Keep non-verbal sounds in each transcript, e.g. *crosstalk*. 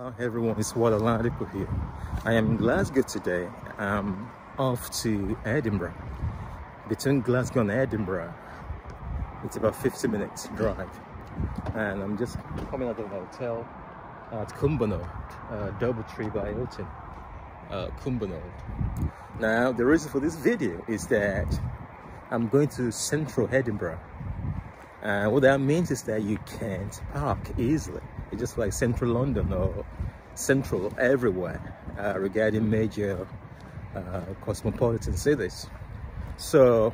Hi everyone, it's Wada Ladipo here. I am in Glasgow today. I'm off to Edinburgh. Between Glasgow and Edinburgh, it's about 50 minutes drive. And I'm just coming out of the hotel at Cumbernauld, uh, Doubletree by Hilton, uh. Now, the reason for this video is that I'm going to central Edinburgh. And what that means is that you can't park easily. It's just like central London or central everywhere uh, regarding major uh, cosmopolitan cities. So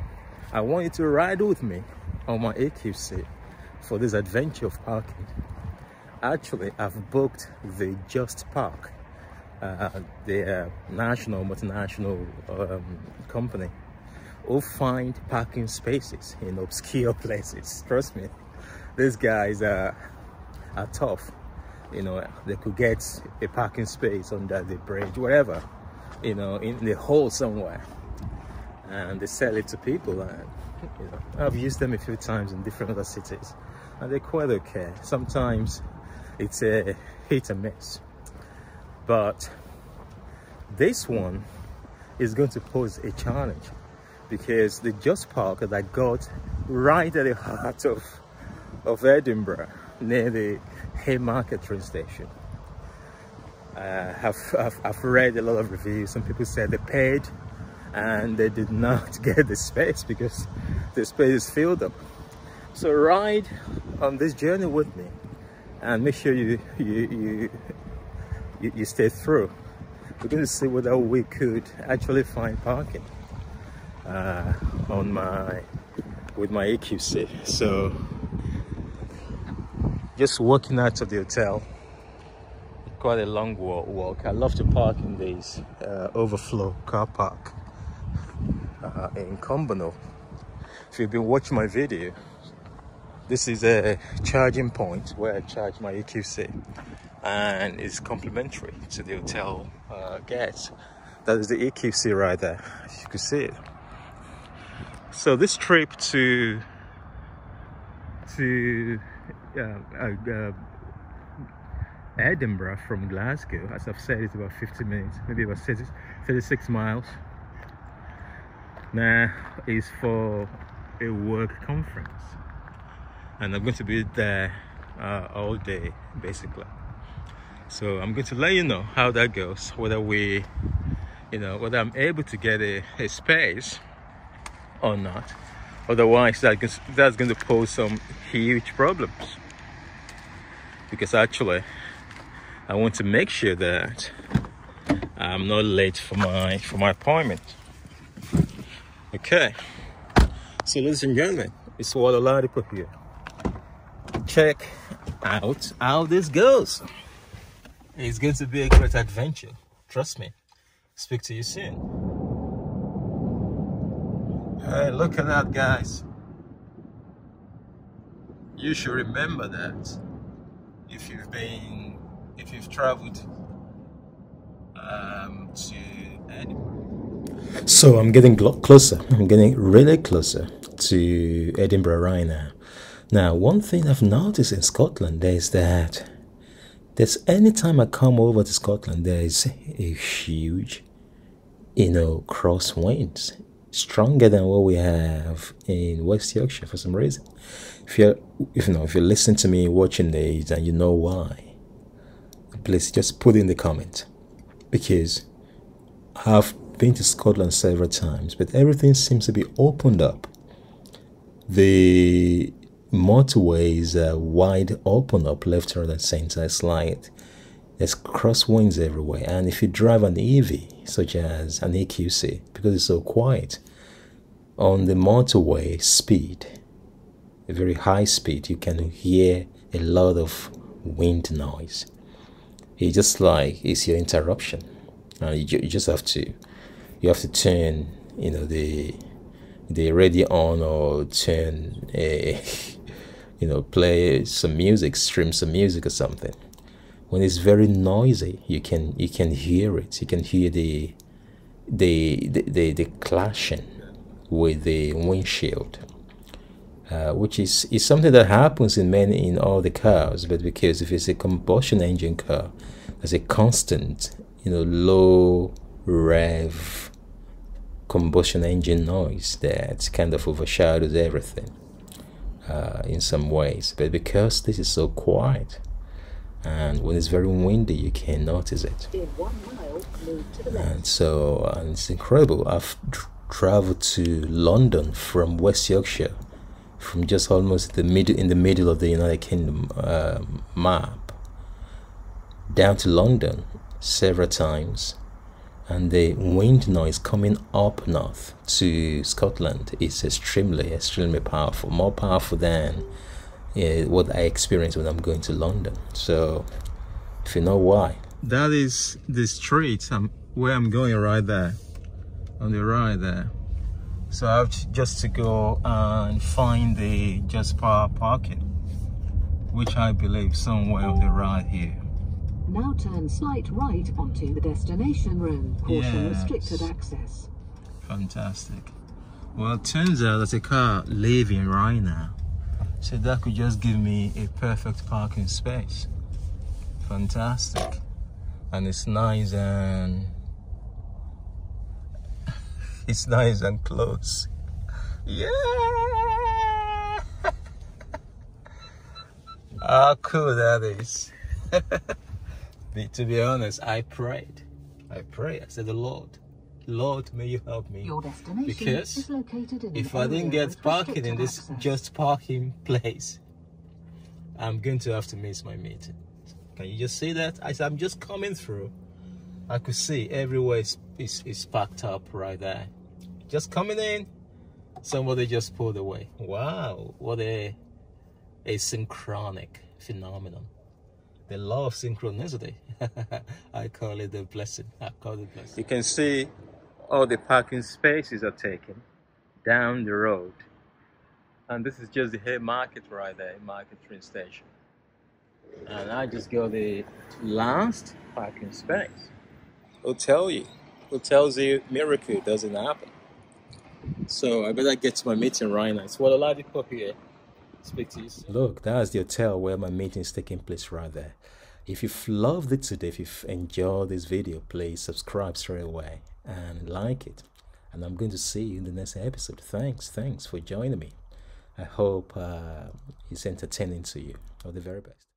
I want you to ride with me on my EQC for this adventure of parking. Actually, I've booked the Just Park, uh, the national, multinational um, company who find parking spaces in obscure *laughs* places. Trust me, these guys are, are tough. You know, they could get a parking space under the bridge, wherever, you know, in the hole somewhere. And they sell it to people. And, you know, I've used them a few times in different other cities. And they're quite okay. Sometimes it's a hit and miss. But this one is going to pose a challenge because the Just Park that got right at the heart of, of Edinburgh, near the Haymarket train station. Uh, I've, I've, I've read a lot of reviews. Some people said they paid and they did not *laughs* get the space because the space is filled up. So ride on this journey with me and make sure you, you, you, you stay through. We're going to see whether we could actually find parking uh, on my with my EQC. So just walking out of the hotel, quite a long walk. I love to park in this uh, overflow car park uh, in Cumbernauld. If you've been watching my video, this is a charging point where I charge my EQC and it's complimentary to the hotel uh. That is the EQC right there, as you can see it. So this trip to to Edinburgh from Glasgow, as I've said, it's about 50 minutes, maybe about 36 miles. Now is for a work conference, and I'm going to be there uh, all day, basically. So I'm going to let you know how that goes, whether we, you know, whether I'm able to get a, a space or not. Otherwise, that, that's going to pose some huge problems. Because actually, I want to make sure that I'm not late for my for my appointment. Okay. So ladies and gentlemen, it's Wada Ladipo here. Check out how this goes. It's going to be a great adventure. Trust me. Speak to you soon. Hey, look at that, guys. You should remember that if you've been, if you've traveled um, to Edinburgh. So I'm getting closer. I'm getting really closer to Edinburgh right now. Now, one thing I've noticed in Scotland is that there's any time I come over to Scotland, there is a huge, you know, crosswinds stronger than what we have in West Yorkshire for some reason. If you're, if you know, if you listen to me watching these and you know why, please just put in the comment because I've been to Scotland several times, but everything seems to be opened up. The motorways are wide open up left, right, and center. It's like there's crosswinds everywhere. And if you drive an EV, such as an EQC, because it's so quiet, on the motorway speed, a very high speed, you can hear a lot of wind noise. It's just like it's your interruption. Uh, you, you just have to, you have to turn, you know, the the radio on or turn a, *laughs* you know, play some music, stream some music or something. When it's very noisy, you can you can hear it. You can hear the the the, the, the clashing with the windshield, uh, which is, is something that happens in many in all the cars. But because if it's a combustion engine car, there's a constant, you know, low rev combustion engine noise that kind of overshadows everything uh, in some ways. But because this is so quiet, and when it's very windy, you can notice it. and so and it's incredible. I've traveled to London from West Yorkshire, from just almost the middle in the middle of the United Kingdom uh, map, down to London several times and the wind noise coming up north to Scotland is extremely, extremely powerful, more powerful than uh, what I experience when I'm going to London. So, if you know why, that is the street I'm, where I'm going right there, on the right there. So I have to, just to go and find the just power parking, which I believe somewhere on the right here. Now turn slight right onto the destination road. Caution yes. restricted access. Fantastic. Well, it turns out there's a car leaving right now. So that could just give me a perfect parking space. Fantastic. And it's nice and... *laughs* it's nice and close. Yeah! *laughs* How cool that is. *laughs* to be honest, I prayed. I prayed. I said, the Lord, Lord, may you help me. Your destination because is located in if I didn't get parking in this access. just parking place, I'm going to have to miss my meeting. Can you just see that? I said, I'm just coming through. I could see everywhere is, is, is packed up right there. Just coming in, somebody just pulled away. Wow, what a, a synchronic phenomenon the law of synchronicity. *laughs* I call it the blessing. I call it blessing. You can see all the parking spaces are taken down the road. And this is just the Haymarket right there, Market train station. And I just got the last parking space. I'll tell you. Who tells you miracle doesn't happen. So I better get to my meeting right now. It's Wada Ladipo here speak to you. Look, that's the hotel where my meeting is taking place right there. If you've loved it today, if you've enjoyed this video, please subscribe straight away and like it. And I'm going to see you in the next episode. Thanks, thanks for joining me. I hope uh, it's entertaining to you. All the very best.